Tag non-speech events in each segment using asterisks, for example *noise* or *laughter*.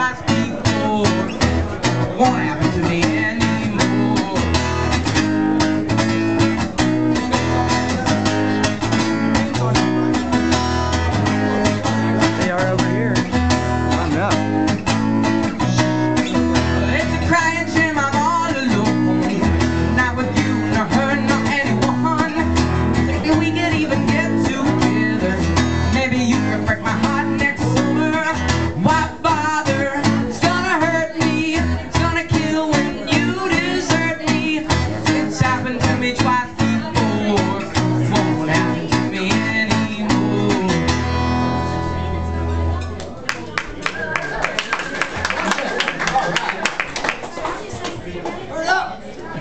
twice before. Won't happen to me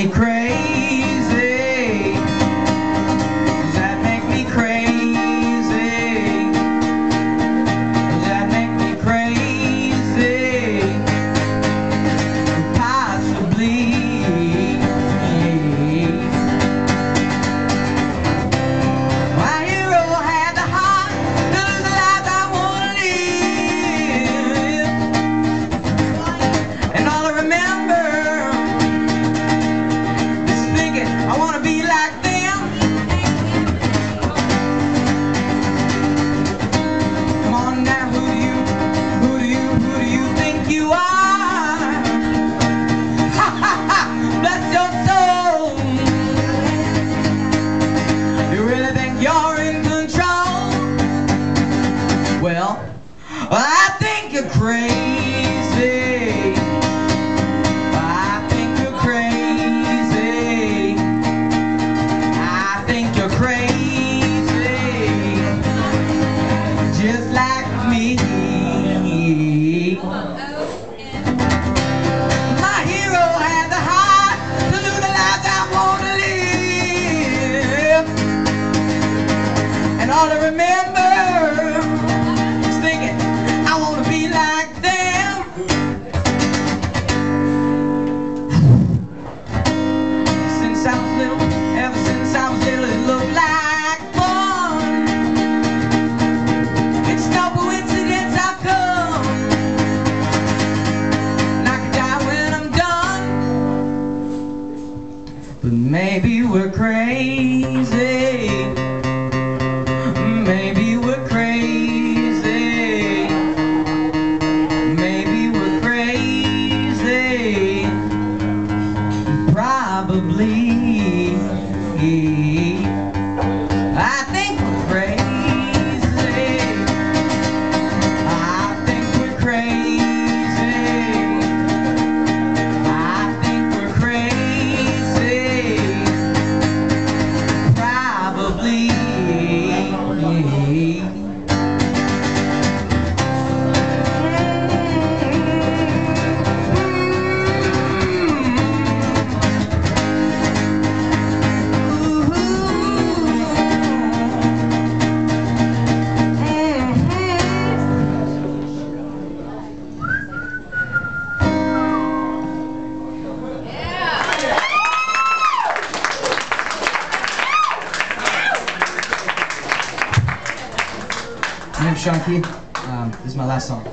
a crazy Sean Key. Um, this is my last song.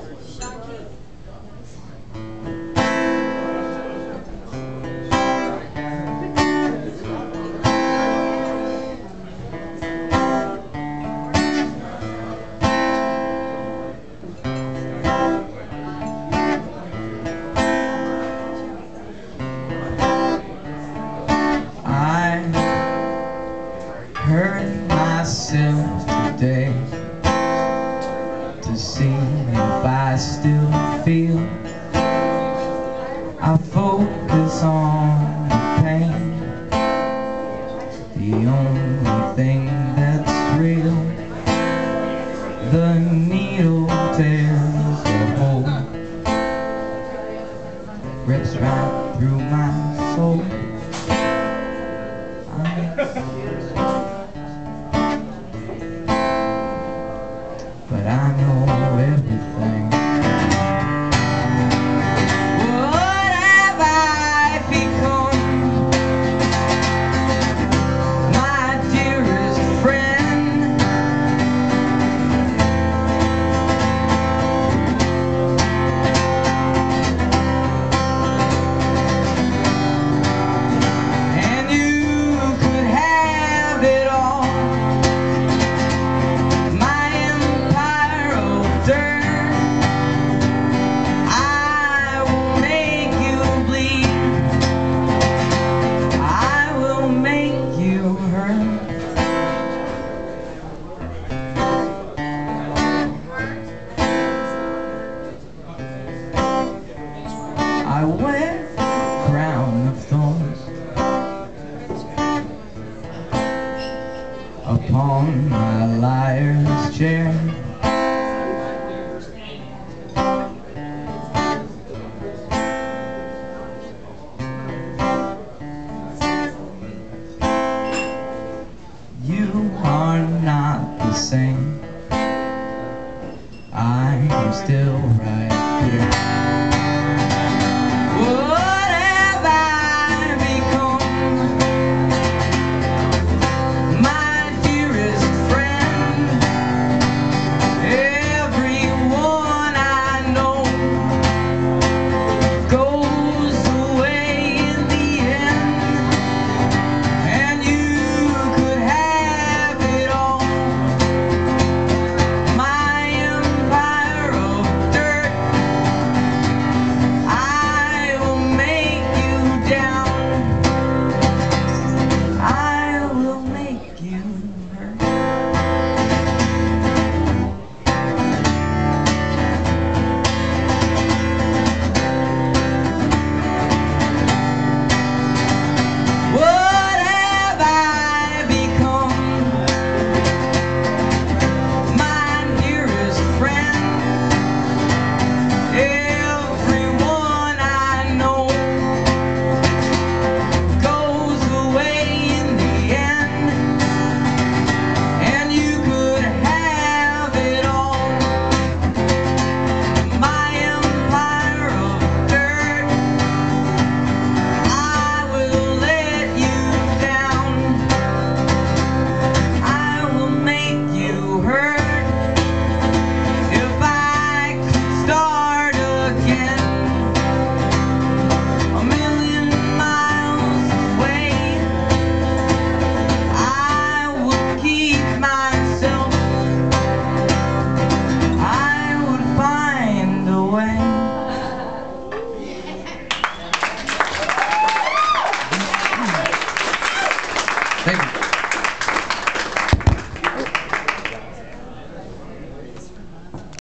Soul. *laughs*